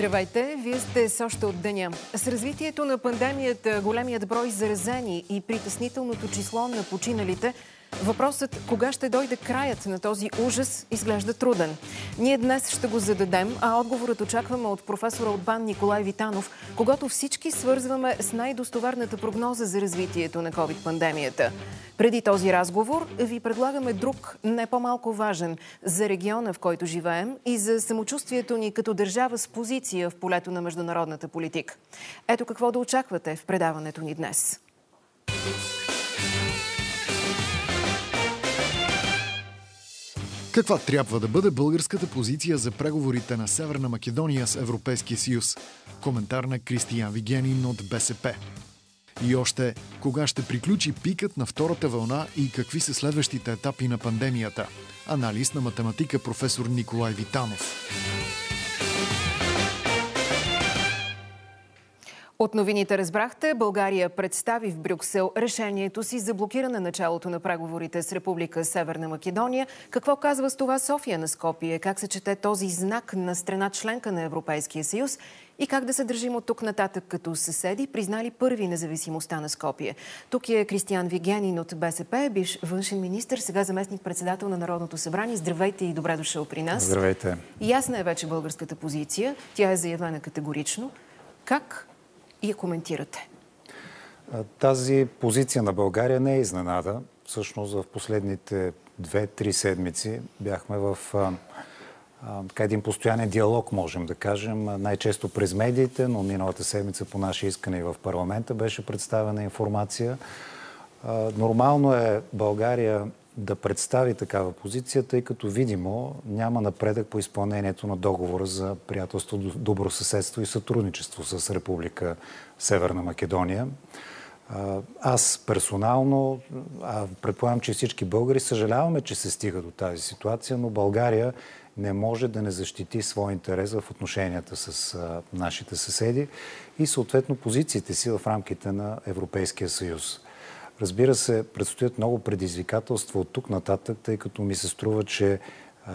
Здравейте! Вие сте с още от деня. С развитието на пандемията, големият брой заразени и притеснителното число на починалите – Въпросът кога ще дойде краят на този ужас изглежда труден. Ние днес ще го зададем, а отговорът очакваме от професора от БАН Николай Витанов, когато всички свързваме с най-достоверната прогноза за развитието на COVID-пандемията. Преди този разговор ви предлагаме друг, не по-малко важен, за региона, в който живеем и за самочувствието ни като държава с позиция в полето на международната политика. Ето какво да очаквате в предаването ни днес. Каква трябва да бъде българската позиция за преговорите на Северна Македония с Европейския съюз? Коментар на Кристиян Вигенин от БСП. И още, кога ще приключи пикът на втората вълна и какви са следващите етапи на пандемията? Анализ на математика професор Николай Витанов. От новините разбрахте, България представи в Брюксел решението си за блокиране началото на преговорите с Република Северна Македония. Какво казва с това София на Скопие? Как се чете този знак на страна членка на Европейския съюз? И как да се държим от тук нататък като съседи, признали първи независимостта на Скопие? Тук е Кристиан Вигенин от БСП, биш външен министр, сега заместник председател на Народното събрание. Здравейте и добре дошъл при нас. Здравейте. Ясна е вече българската позиция. Тя е заявена категорично. Как и я коментирате? Тази позиция на България не е изненада. Всъщност в последните две-три седмици бяхме в така, един постоянен диалог, можем да кажем, най-често през медиите, но миналата седмица по наше искане и в парламента беше представена информация. Нормално е България да представи такава позиция, тъй като видимо няма напредък по изпълнението на договора за приятелство, добросъседство и сътрудничество с Република Северна Македония. Аз персонално, а предполагам, че всички българи съжаляваме, че се стига до тази ситуация, но България не може да не защити своя интерес в отношенията с нашите съседи и съответно позициите си в рамките на Европейския съюз. Разбира се, предстоят много предизвикателства от тук нататък, тъй като ми се струва, че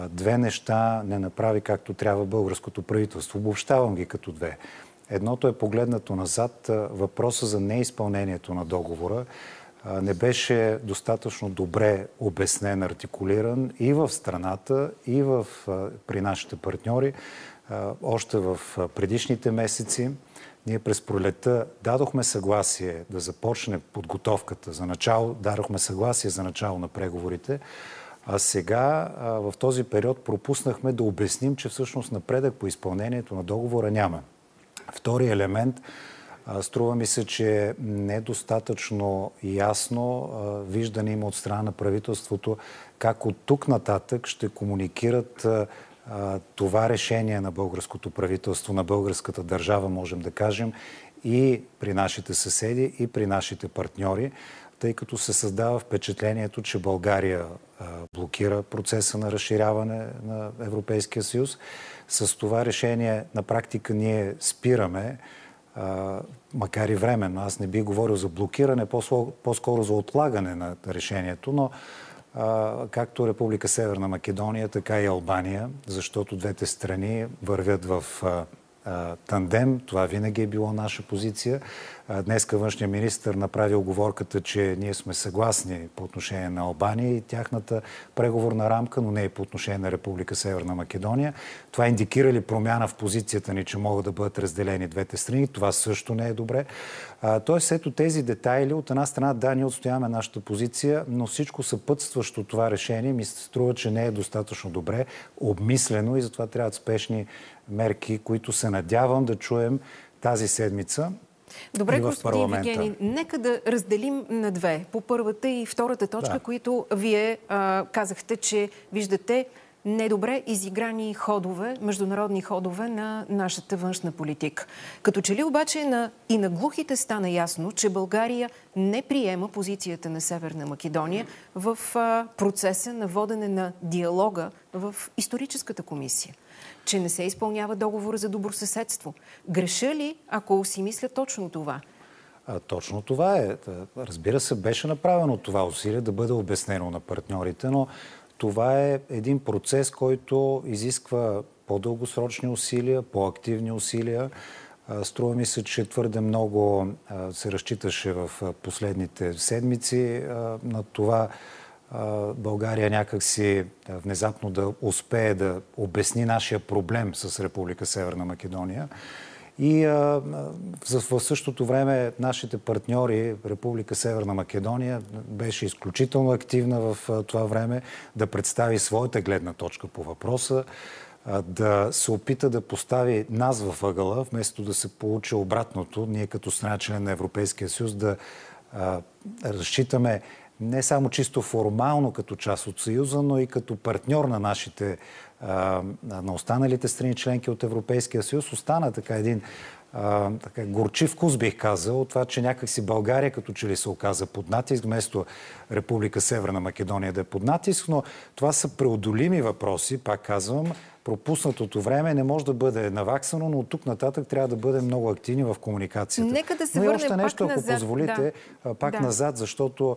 две неща не направи както трябва българското правителство. Обобщавам ги като две. Едното е погледнато назад. Въпроса за неизпълнението на договора не беше достатъчно добре обяснен, артикулиран и в страната, и в, при нашите партньори. Още в предишните месеци ние през пролета дадохме съгласие да започне подготовката за начало, дадохме съгласие за начало на преговорите, а сега в този период пропуснахме да обясним, че всъщност напредък по изпълнението на договора няма. Втори елемент, струва ми се, че недостатъчно ясно виждане има от страна на правителството как от тук нататък ще комуникират това решение на българското правителство, на българската държава, можем да кажем, и при нашите съседи, и при нашите партньори, тъй като се създава впечатлението, че България блокира процеса на разширяване на Европейския съюз. С това решение на практика ние спираме, макар и временно. Аз не би говорил за блокиране, по-скоро за отлагане на решението, но както Република Северна Македония, така и Албания, защото двете страни вървят в тандем. Това винаги е било наша позиция. Днеска външния министр направи оговорката, че ние сме съгласни по отношение на Албания и тяхната преговорна рамка, но не и по отношение на Република Северна Македония. Това индикира ли промяна в позицията ни, че могат да бъдат разделени двете страни? Това също не е добре. Тоест, ето тези детайли, от една страна, да, ние отстояваме нашата позиция, но всичко съпътстващо това решение ми се струва, че не е достатъчно добре обмислено и затова трябват спешни мерки, които се надявам да чуем тази седмица. Добре, господин Вигенин, нека да разделим на две. По първата и втората точка, да. които вие а, казахте, че виждате недобре изиграни ходове, международни ходове на нашата външна политика. Като че ли обаче на, и на глухите стана ясно, че България не приема позицията на Северна Македония в а, процеса на водене на диалога в историческата комисия че не се изпълнява договор за добросъседство. Греша ли, ако си мисля точно това? А, точно това е. Разбира се, беше направено това усилие да бъде обяснено на партньорите, но това е един процес, който изисква по-дългосрочни усилия, по-активни усилия. Струва ми се, че твърде много се разчиташе в последните седмици на това България някакси внезапно да успее да обясни нашия проблем с Република Северна Македония. И а, в същото време нашите партньори, Република Северна Македония, беше изключително активна в а, това време да представи своята гледна точка по въпроса, а, да се опита да постави нас във ъгъла, вместо да се получи обратното, ние като страна член на Европейския съюз да разчитаме не само чисто формално като част от Съюза, но и като партньор на нашите, на останалите страни членки от Европейския съюз, остана така един така, горчив вкус, бих казал, това, че някакси България като че ли се оказа под натиск, вместо Република Северна Македония да е под натиск, но това са преодолими въпроси, пак казвам, пропуснатото време не може да бъде наваксано, но от тук нататък трябва да бъдем много активни в комуникацията. Нека да се но и още нещо, ако назад. позволите, да. пак да. назад, защото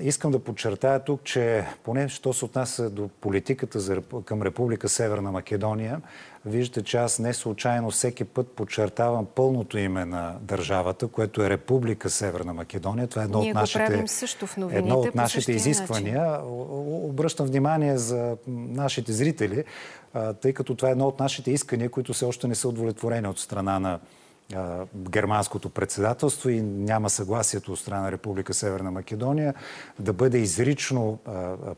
искам да подчертая тук, че поне що се отнася до политиката за, към Република Северна Македония, виждате, че аз не случайно всеки път подчертавам пълното име на държавата, което е Република Северна Македония. Това е едно Ние от нашите, новините, едно от нашите изисквания. Начин. Обръщам внимание за нашите зрители, тъй като това е едно от нашите искания, които все още не са удовлетворени от страна на германското председателство и няма съгласието от страна на Република Северна Македония да бъде изрично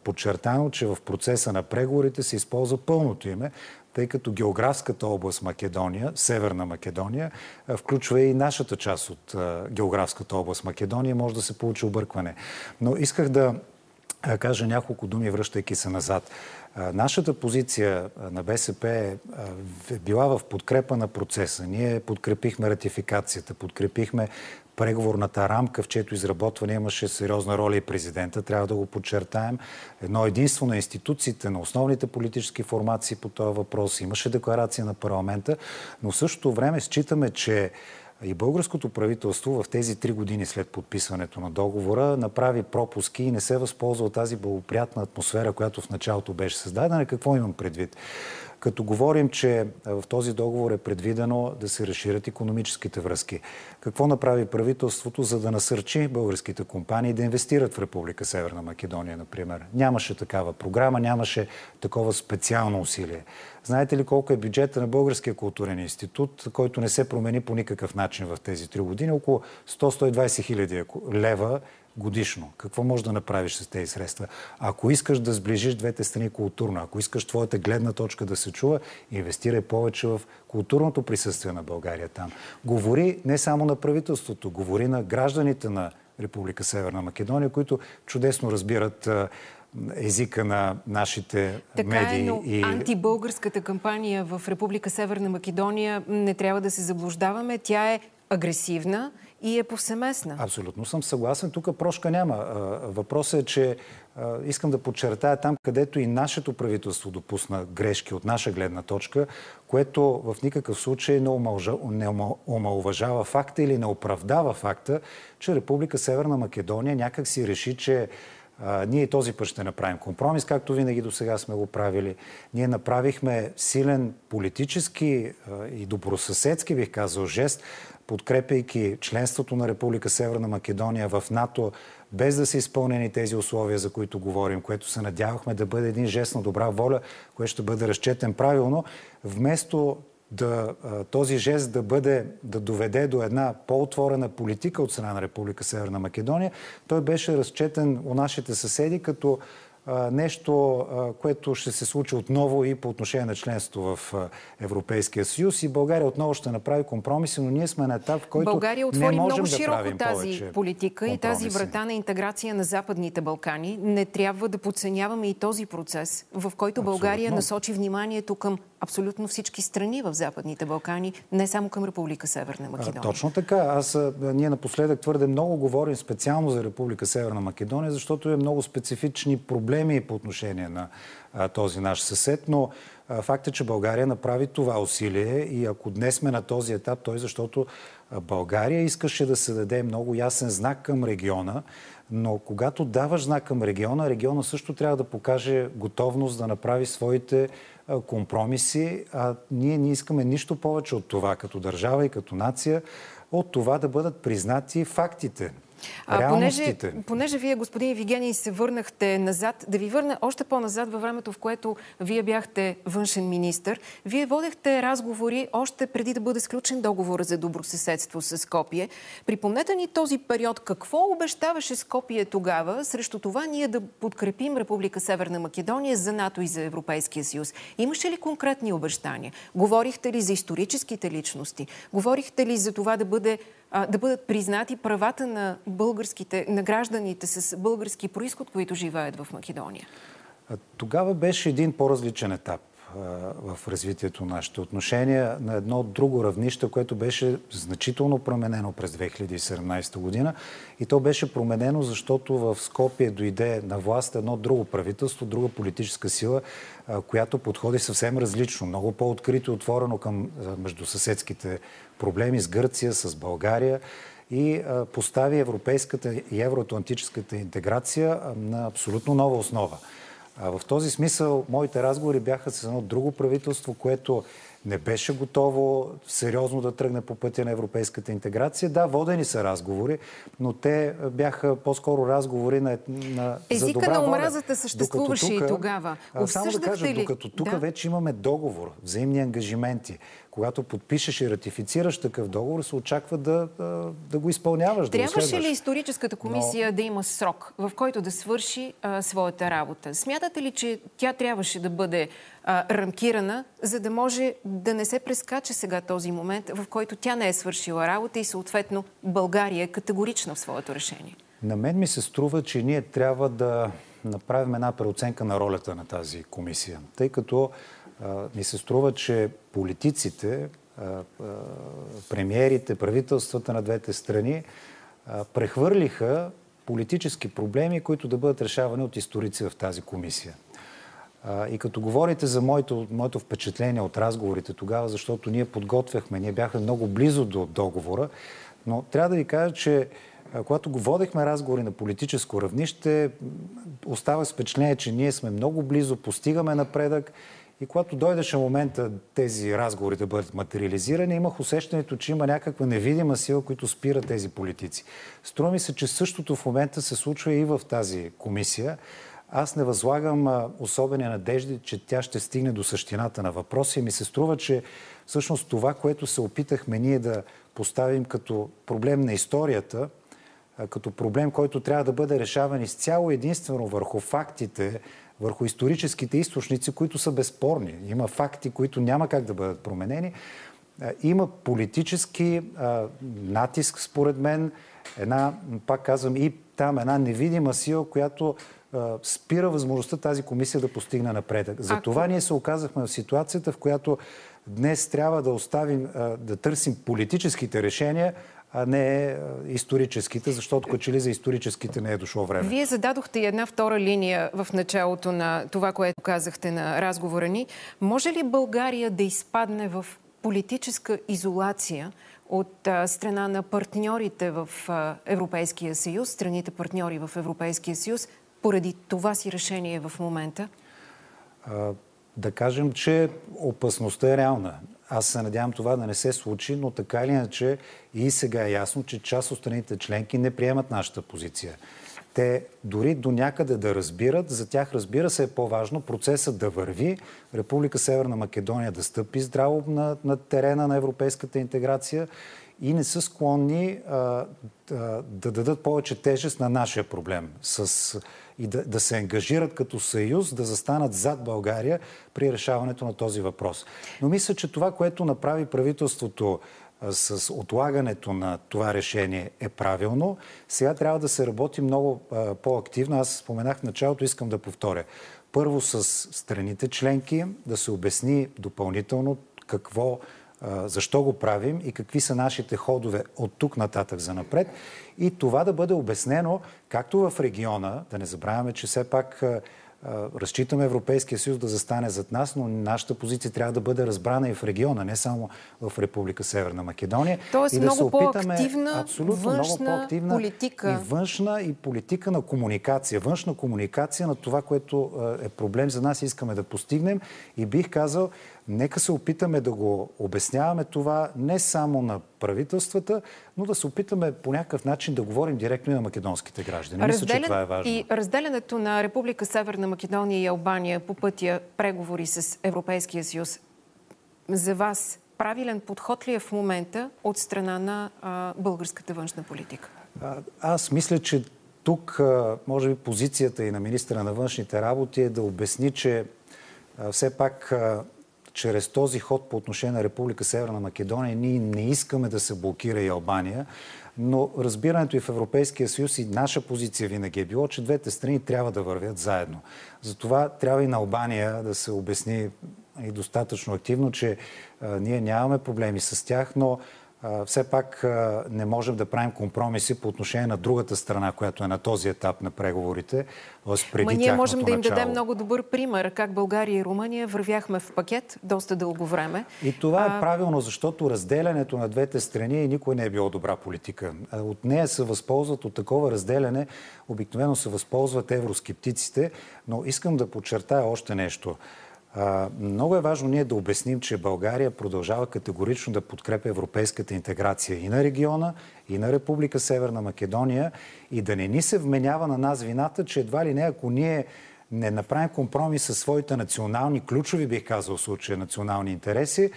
подчертано, че в процеса на преговорите се използва пълното име, тъй като географската област Македония, Северна Македония, включва и нашата част от географската област Македония, може да се получи объркване. Но исках да кажа няколко думи, връщайки се назад. Нашата позиция на БСП е била в подкрепа на процеса. Ние подкрепихме ратификацията, подкрепихме преговорната рамка, в чето изработване имаше сериозна роля и президента. Трябва да го подчертаем. Едно единство на институциите, на основните политически формации по този въпрос. Имаше декларация на парламента, но в същото време считаме, че и българското правителство в тези три години след подписването на договора направи пропуски и не се възползва от тази благоприятна атмосфера, която в началото беше създадена. Какво имам предвид? Като говорим, че в този договор е предвидено да се разширят економическите връзки. Какво направи правителството, за да насърчи българските компании да инвестират в Република Северна Македония, например? Нямаше такава програма, нямаше такова специално усилие. Знаете ли колко е бюджета на Българския културен институт, който не се промени по никакъв начин в тези три години? Около 100-120 хиляди лева годишно. Какво можеш да направиш с тези средства? Ако искаш да сближиш двете страни културно, ако искаш твоята гледна точка да се чува, инвестирай повече в културното присъствие на България там. Говори не само на правителството, говори на гражданите на Република Северна Македония, които чудесно разбират езика на нашите така медии. Е, но и... антибългарската кампания в Република Северна Македония не трябва да се заблуждаваме. Тя е агресивна и е повсеместна. Абсолютно съм съгласен. Тук прошка няма. Въпросът е, че искам да подчертая там, където и нашето правителство допусна грешки от наша гледна точка, което в никакъв случай не, не омалуважава факта или не оправдава факта, че Република Северна Македония някак си реши, че а, ние този път ще направим компромис, както винаги до сега сме го правили. Ние направихме силен политически и добросъседски, бих казал, жест, подкрепяйки членството на Република Северна Македония в НАТО, без да са изпълнени тези условия, за които говорим, което се надявахме да бъде един жест на добра воля, което ще бъде разчетен правилно, вместо да, този жест да бъде, да доведе до една по-отворена политика от страна на Република Северна Македония, той беше разчетен у нашите съседи като нещо, което ще се случи отново и по отношение на членство в Европейския съюз и България отново ще направи компромиси, но ние сме на етап, в който България отвори не можем много широко да тази политика и тази врата на интеграция на Западните Балкани. Не трябва да подценяваме и този процес, в който Абсолютно. България насочи вниманието към абсолютно всички страни в Западните Балкани, не само към Република Северна Македония. точно така. Аз, ние напоследък твърде много говорим специално за Република Северна Македония, защото е много специфични проблеми по отношение на а, този наш съсед, но а, факт е, че България направи това усилие и ако днес сме на този етап, той защото България искаше да се даде много ясен знак към региона, но когато даваш знак към региона, региона също трябва да покаже готовност да направи своите компромиси, а ние не искаме нищо повече от това като държава и като нация, от това да бъдат признати фактите. А, понеже, понеже вие, господин Вигений, се върнахте назад, да ви върна още по-назад във времето, в което вие бяхте външен министр. Вие водехте разговори още преди да бъде сключен договор за добросъседство с Скопие. Припомнете ни този период. Какво обещаваше Скопие тогава срещу това ние да подкрепим Република Северна Македония за НАТО и за Европейския съюз? Имаше ли конкретни обещания? Говорихте ли за историческите личности? Говорихте ли за това да бъде да бъдат признати правата на българските, на гражданите с български происход, които живеят в Македония? Тогава беше един по-различен етап в развитието на нашите отношения на едно друго равнище, което беше значително променено през 2017 година. И то беше променено, защото в Скопие дойде на власт едно друго правителство, друга политическа сила, която подходи съвсем различно, много по-открито и отворено към междусъседските проблеми с Гърция, с България и постави европейската и евроатлантическата интеграция на абсолютно нова основа. В този смисъл моите разговори бяха с едно друго правителство, което не беше готово сериозно да тръгне по пътя на европейската интеграция. Да, водени са разговори, но те бяха по-скоро разговори на, на Езика за добра на омразата съществуваше тук, и тогава. Обсъждахте само да кажа, ли? докато тук да. вече имаме договор, взаимни ангажименти, когато подпишеш и ратифицираш такъв договор, се очаква да, да го изпълняваш. Трябваше да ли историческата комисия Но... да има срок, в който да свърши а, своята работа? Смятате ли, че тя трябваше да бъде а, рамкирана, за да може да не се прескача сега този момент, в който тя не е свършила работа и съответно България е категорична в своето решение? На мен ми се струва, че ние трябва да направим една преоценка на ролята на тази комисия, тъй като ми се струва, че политиците, премиерите, правителствата на двете страни прехвърлиха политически проблеми, които да бъдат решавани от историци в тази комисия. И като говорите за моето, моето впечатление от разговорите тогава, защото ние подготвяхме, ние бяхме много близо до договора, но трябва да ви кажа, че когато го водехме разговори на политическо равнище, остава впечатление, че ние сме много близо, постигаме напредък и когато дойдеше момента тези разговори да бъдат материализирани, имах усещането, че има някаква невидима сила, която спира тези политици. Струва ми се, че същото в момента се случва и в тази комисия. Аз не възлагам особени надежди, че тя ще стигне до същината на въпроса и ми се струва, че всъщност това, което се опитахме ние да поставим като проблем на историята, като проблем, който трябва да бъде решаван изцяло единствено върху фактите, върху историческите източници, които са безспорни. Има факти, които няма как да бъдат променени. Има политически натиск, според мен, една, пак казвам, и там една невидима сила, която спира възможността тази комисия да постигне напредък. За това ние се оказахме в ситуацията, в която днес трябва да оставим, да търсим политическите решения, а не историческите, защото като че ли за историческите не е дошло време. Вие зададохте една втора линия в началото на това, което казахте на разговора ни. Може ли България да изпадне в политическа изолация от а, страна на партньорите в а, Европейския съюз, страните партньори в Европейския съюз, поради това си решение в момента? А, да кажем, че опасността е реална. Аз се надявам това да не се случи, но така или иначе и сега е ясно, че част от страните членки не приемат нашата позиция. Те дори до някъде да разбират, за тях разбира се е по-важно процесът да върви, Република Северна Македония да стъпи здраво на, на терена на европейската интеграция и не са склонни а, а, да дадат повече тежест на нашия проблем с и да, да се ангажират като съюз, да застанат зад България при решаването на този въпрос. Но мисля, че това, което направи правителството с отлагането на това решение е правилно. Сега трябва да се работи много по-активно. Аз споменах в началото, искам да повторя. Първо с страните членки, да се обясни допълнително какво защо го правим и какви са нашите ходове от тук нататък за напред. И това да бъде обяснено както в региона, да не забравяме, че все пак разчитаме Европейския съюз да застане зад нас, но нашата позиция трябва да бъде разбрана и в региона, не само в Република Северна Македония. Тоест и да много по-активна външна много по политика. И външна и политика на комуникация. Външна комуникация на това, което е проблем за нас и искаме да постигнем. И бих казал, Нека се опитаме да го обясняваме това не само на правителствата, но да се опитаме по някакъв начин да говорим директно и на македонските граждани. Мисля, че това е важно. И разделянето на Република Северна Македония и Албания по пътя преговори с Европейския съюз за вас правилен подход ли е в момента от страна на а, българската външна политика? А, аз мисля, че тук, може би, позицията и на министра на външните работи е да обясни, че все пак чрез този ход по отношение на Република Северна Македония ние не искаме да се блокира и Албания, но разбирането и в Европейския съюз и наша позиция винаги е било, че двете страни трябва да вървят заедно. Затова трябва и на Албания да се обясни и достатъчно активно, че а, ние нямаме проблеми с тях, но все пак не можем да правим компромиси по отношение на другата страна, която е на този етап на преговорите, т.е. преди Ма ние можем да им дадем много добър пример, как България и Румъния вървяхме в пакет доста дълго време. И това е правилно, защото разделянето на двете страни никой не е било добра политика. От нея се възползват от такова разделяне, обикновено се възползват евроскептиците, но искам да подчертая още нещо – много е важно ние да обясним, че България продължава категорично да подкрепя европейската интеграция и на региона, и на Република Северна Македония и да не ни се вменява на нас вината, че едва ли не, ако ние не направим компромис със своите национални, ключови бих казал в случая, национални интереси,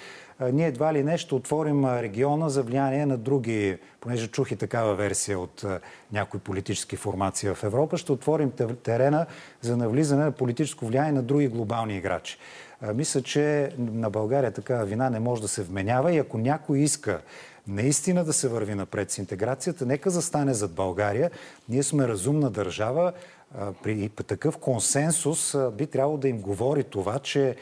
ние едва ли не ще отворим региона за влияние на други, понеже чух и такава версия от някои политически формации в Европа, ще отворим терена за навлизане на политическо влияние на други глобални играчи. Мисля, че на България такава вина не може да се вменява и ако някой иска наистина да се върви напред с интеграцията, нека застане зад България. Ние сме разумна държава. При такъв консенсус би трябвало да им говори това, че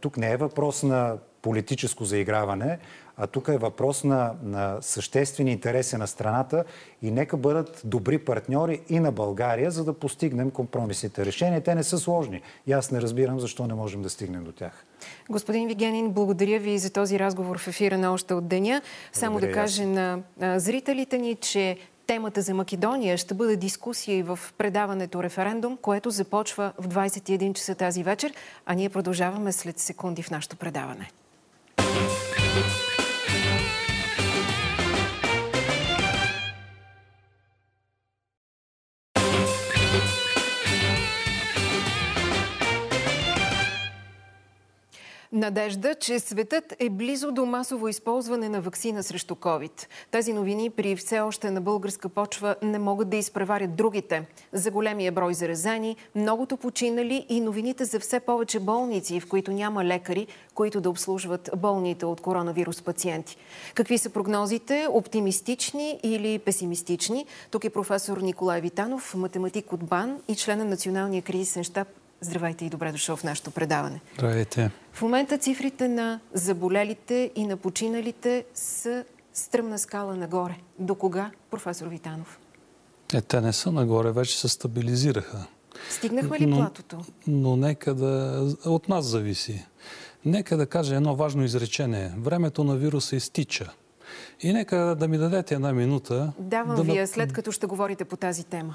тук не е въпрос на политическо заиграване, а тук е въпрос на, на съществени интереси на страната и нека бъдат добри партньори и на България, за да постигнем компромисните решения. Те не са сложни. И аз не разбирам защо не можем да стигнем до тях. Господин Вигенин, благодаря ви за този разговор в ефира на още от деня. Само да кажа на зрителите ни, че Темата за Македония ще бъде дискусия и в предаването референдум, което започва в 21 часа тази вечер, а ние продължаваме след секунди в нашото предаване. Надежда, че светът е близо до масово използване на вакцина срещу COVID. Тези новини при все още на българска почва не могат да изпреварят другите. За големия брой заразени, многото починали и новините за все повече болници, в които няма лекари, които да обслужват болните от коронавирус пациенти. Какви са прогнозите? Оптимистични или песимистични? Тук е професор Николай Витанов, математик от БАН и член на Националния кризисен щаб Здравейте и добре дошъл в нашото предаване. Здравейте. В момента цифрите на заболелите и на починалите са стръмна скала нагоре. До кога, професор Витанов? Е, те не са нагоре, вече се стабилизираха. Стигнахме ли но, платото? Но нека да... От нас зависи. Нека да кажа едно важно изречение. Времето на вируса изтича. И нека да ми дадете една минута. Давам да вие, след като ще говорите по тази тема.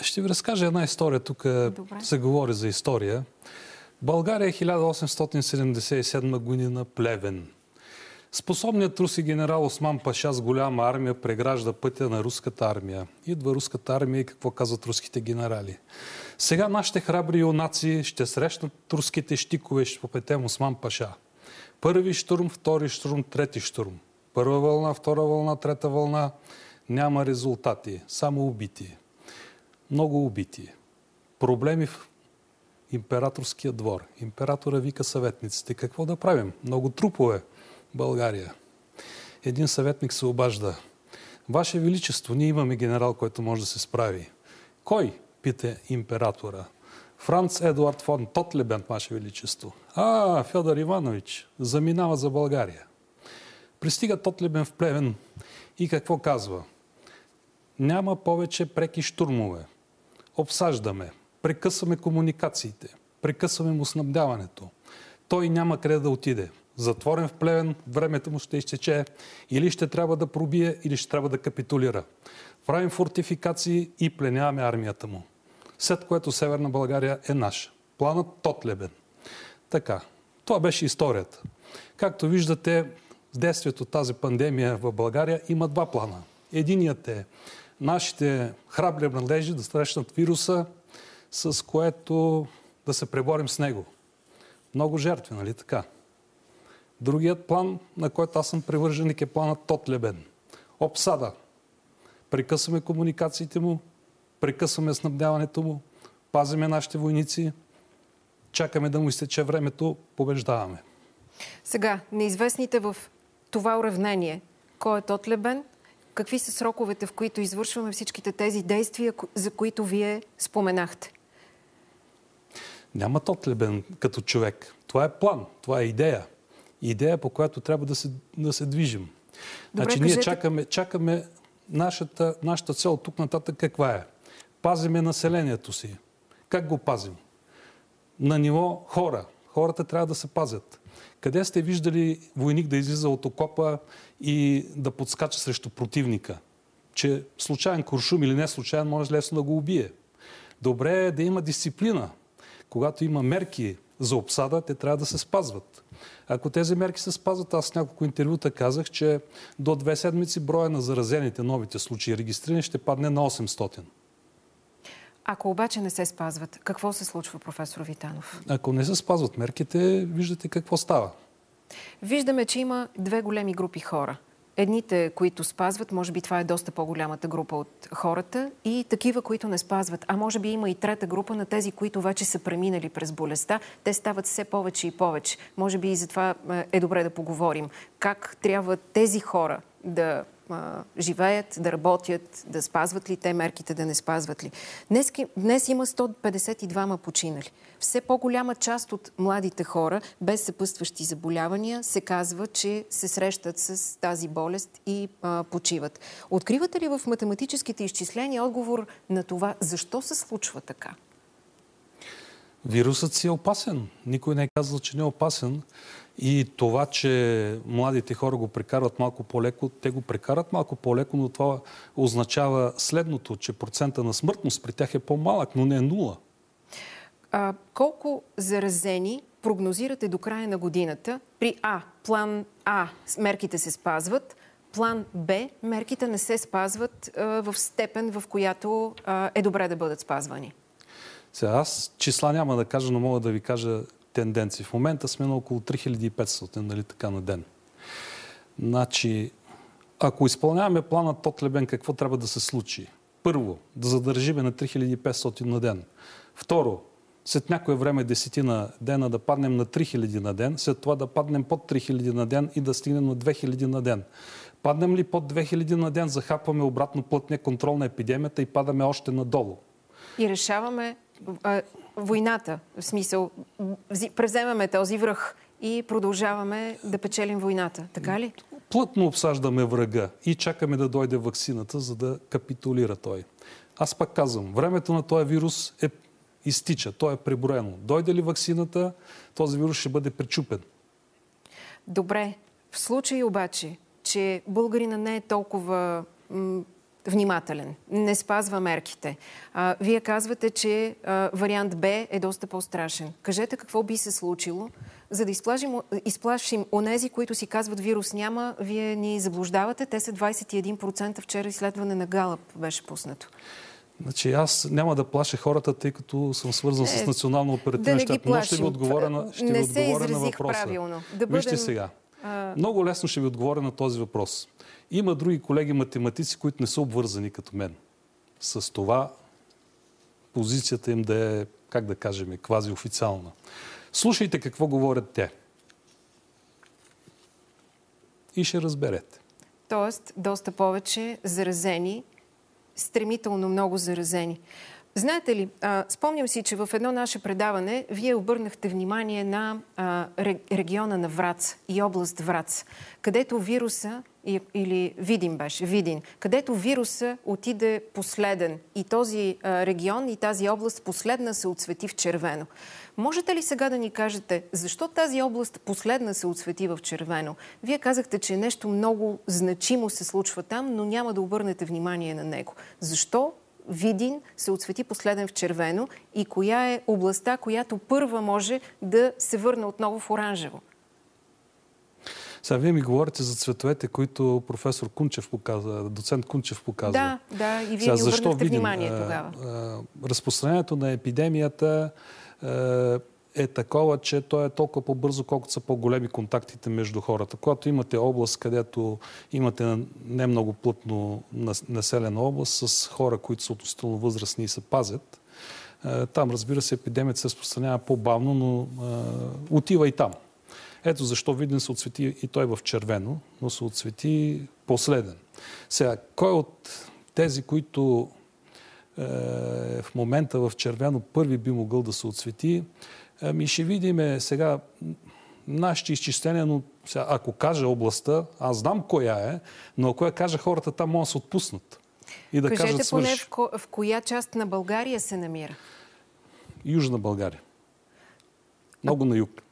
Ще ви разкажа една история. Тук Добре. се говори за история. България е 1877 година Плевен. Способният руси генерал Осман Паша с голяма армия прегражда пътя на руската армия. Идва руската армия и какво казват руските генерали. Сега нашите храбри юнаци ще срещнат турските щикове ще попетем Осман Паша. Първи штурм, втори штурм, трети штурм. Първа вълна, втора вълна, трета вълна. Няма резултати, само убити много убити. Проблеми в императорския двор. Императора вика съветниците. Какво да правим? Много трупове България. Един съветник се обажда. Ваше Величество, ние имаме генерал, който може да се справи. Кой? Пита императора. Франц Едуард фон Тотлебен, Ваше Величество. А, Федор Иванович, заминава за България. Пристига Тотлебен в Плевен и какво казва? Няма повече преки штурмове обсаждаме. Прекъсваме комуникациите, прекъсваме му снабдяването. Той няма къде да отиде. Затворен в плевен, времето му ще изтече. Или ще трябва да пробие, или ще трябва да капитулира. Правим фортификации и пленяваме армията му. След което Северна България е наша. Планът Тотлебен. Така, това беше историята. Както виждате, действието тази пандемия в България има два плана. Единият е нашите храбри младежи да срещнат вируса, с което да се преборим с него. Много жертви, нали така? Другият план, на който аз съм привърженик, е планът Тотлебен. Обсада. Прекъсваме комуникациите му, прекъсваме снабдяването му, пазиме нашите войници, чакаме да му изтече времето, побеждаваме. Сега, неизвестните в това уравнение, кой е Тотлебен, какви са сроковете, в които извършваме всичките тези действия, за които вие споменахте? Няма Тотлебен като човек. Това е план, това е идея. Идея, по която трябва да се, да се движим. Добре, значи, кажете... ние чакаме, чакаме нашата, нашата цел тук нататък каква е? Пазиме населението си. Как го пазим? На ниво хора. Хората трябва да се пазят. Къде сте виждали войник да излиза от окопа и да подскача срещу противника? Че случайен куршум или не случайен може лесно да го убие. Добре е да има дисциплина. Когато има мерки за обсада, те трябва да се спазват. Ако тези мерки се спазват, аз в няколко интервюта казах, че до две седмици броя на заразените новите случаи регистрирани ще падне на 800. Ако обаче не се спазват, какво се случва, професор Витанов? Ако не се спазват мерките, виждате какво става. Виждаме, че има две големи групи хора. Едните, които спазват, може би това е доста по-голямата група от хората, и такива, които не спазват. А може би има и трета група на тези, които вече са преминали през болестта. Те стават все повече и повече. Може би и за това е добре да поговорим. Как трябва тези хора да живеят, да работят, да спазват ли те мерките, да не спазват ли. Днес, днес има 152 починали. Все по-голяма част от младите хора без съпътстващи заболявания се казва, че се срещат с тази болест и а, почиват. Откривате ли в математическите изчисления отговор на това защо се случва така? Вирусът си е опасен. Никой не е казал, че не е опасен. И това, че младите хора го прекарват малко по-леко, те го прекарат малко по-леко, но това означава следното, че процента на смъртност при тях е по-малък, но не е нула. А, колко заразени прогнозирате до края на годината? При А, план А, мерките се спазват, план Б, мерките не се спазват а, в степен, в която а, е добре да бъдат спазвани. Сега аз числа няма да кажа, но мога да ви кажа тенденции. В момента сме на около 3500, нали така, на ден. Значи, ако изпълняваме плана Тотлебен, какво трябва да се случи? Първо, да задържиме на 3500 на ден. Второ, след някое време десетина дена да паднем на 3000 на ден, след това да паднем под 3000 на ден и да стигнем на 2000 на ден. Паднем ли под 2000 на ден, захапваме обратно плътния контрол на епидемията и падаме още надолу. И решаваме войната. В смисъл, превземаме този връх и продължаваме да печелим войната. Така ли? Плътно обсаждаме врага и чакаме да дойде вакцината, за да капитулира той. Аз пак казвам, времето на този вирус е изтича, то е преброено. Дойде ли вакцината, този вирус ще бъде пречупен. Добре. В случай обаче, че българина не е толкова внимателен, не спазва мерките. А, вие казвате, че а, вариант Б е доста по-страшен. Кажете какво би се случило, за да изплашим, изплашим онези, които си казват вирус няма, вие ни заблуждавате. Те са 21%. Вчера изследване на Галъп беше пуснато. Значи аз няма да плаша хората, тъй като съм свързан с национално оперативен да щаб, но ще ви отговоря на, ще не ви отговоря на въпроса. Правилно. Да бъдем... Вижте сега. А... Много лесно ще ви отговоря на този въпрос. Има други колеги математици, които не са обвързани като мен. С това позицията им да е, как да кажем, квази официална. Слушайте какво говорят те. И ще разберете. Тоест, доста повече заразени, стремително много заразени. Знаете ли, а, спомням си, че в едно наше предаване вие обърнахте внимание на а, региона на Врац и област Врац, където вируса или Видин беше, Видин, където вируса отиде последен и този регион и тази област последна се отсвети в червено. Можете ли сега да ни кажете, защо тази област последна се отсвети в червено? Вие казахте, че нещо много значимо се случва там, но няма да обърнете внимание на него. Защо Видин се отсвети последен в червено и коя е областта, която първа може да се върне отново в оранжево? Сега вие ми говорите за цветовете, които професор Кунчев показа, доцент Кунчев показва. Да, да, и вие Сега, ми обърнахте видим, внимание тогава. разпространението на епидемията е такова, че то е толкова по-бързо, колкото са по-големи контактите между хората. Когато имате област, където имате не много плътно населена област с хора, които са относително възрастни и се пазят, там, разбира се, епидемията се разпространява по-бавно, но а, отива и там. Ето защо Виден се отсвети и той в червено, но се отсвети последен. Сега, кой от тези, които е, в момента в червено първи би могъл да се отсвети, Ами ще видим сега нашите изчисления, но сега, ако кажа областта, аз знам коя е, но ако я кажа хората там могат да се отпуснат. И да Кажете кажат, поне в, ко- в коя част на България се намира? Южна България. Много а... на юг.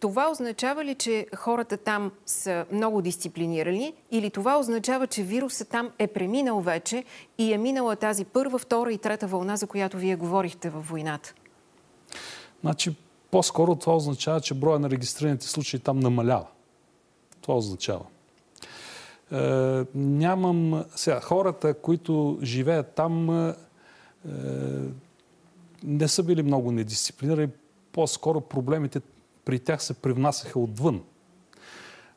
Това означава ли, че хората там са много дисциплинирани или това означава, че вирусът там е преминал вече и е минала тази първа, втора и трета вълна, за която вие говорихте във войната? Значи, по-скоро това означава, че броя на регистрираните случаи там намалява. Това означава. Е, нямам... Сега, хората, които живеят там, е, не са били много недисциплинирани. По-скоро проблемите при тях се привнасяха отвън.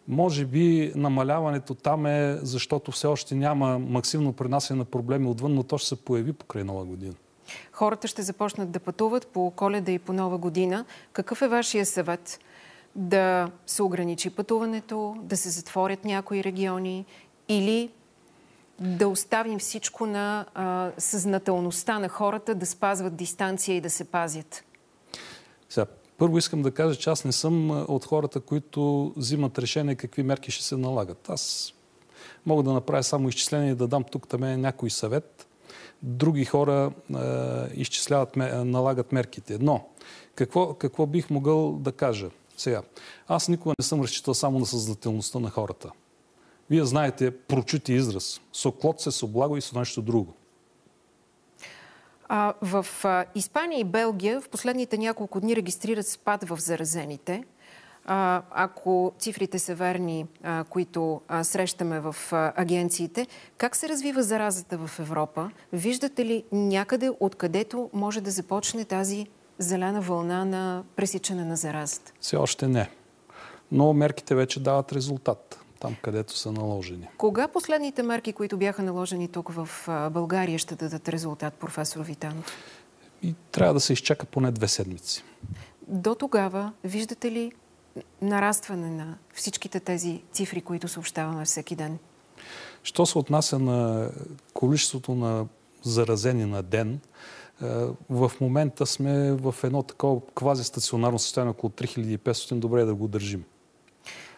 Може би намаляването там е, защото все още няма максимно принасяне на проблеми отвън, но то ще се появи покрай нова година. Хората ще започнат да пътуват по коледа и по нова година. Какъв е вашия съвет? Да се ограничи пътуването, да се затворят някои региони или да оставим всичко на а, съзнателността на хората да спазват дистанция и да се пазят? Сега, първо искам да кажа, че аз не съм от хората, които взимат решение какви мерки ще се налагат. Аз мога да направя само изчисление и да дам тук там някой съвет други хора е, изчисляват, налагат мерките. Но какво, какво бих могъл да кажа? Сега, аз никога не съм разчитал само на съзнателността на хората. Вие знаете прочути израз. Соклот се с облаго и с нещо друго. А, в а, Испания и Белгия в последните няколко дни регистрират спад в заразените ако цифрите са верни, които срещаме в агенциите, как се развива заразата в Европа? Виждате ли някъде, откъдето може да започне тази зелена вълна на пресичане на заразата? Все още не. Но мерките вече дават резултат там, където са наложени. Кога последните мерки, които бяха наложени тук в България, ще дадат резултат, професор Витанов? И трябва да се изчака поне две седмици. До тогава, виждате ли нарастване на всичките тези цифри, които съобщаваме всеки ден? Що се отнася на количеството на заразени на ден, е, в момента сме в едно такова квази стационарно състояние, около 3500. Добре е да го държим.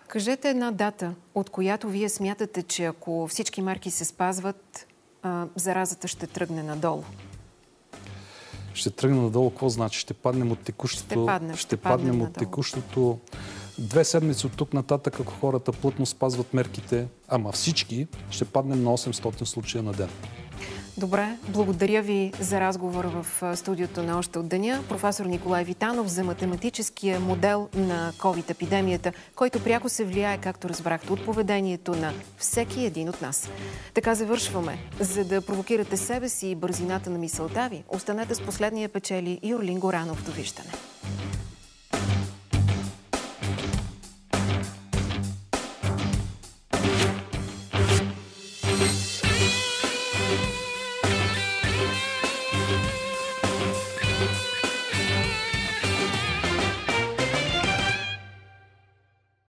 Кажете една дата, от която вие смятате, че ако всички марки се спазват, заразата ще тръгне надолу ще тръгне надолу, какво значи? Ще паднем от текущото... Ще паднем, ще, ще паднем, паднем от текущото... Две седмици от тук нататък, ако хората плътно спазват мерките, ама всички, ще паднем на 800 случая на ден. Добре, благодаря ви за разговора в студиото на още от деня. Професор Николай Витанов за математическия модел на COVID-епидемията, който пряко се влияе, както разбрахте, от поведението на всеки един от нас. Така завършваме. За да провокирате себе си и бързината на мисълта ви, останете с последния печели и Орлин Горанов. Довиждане.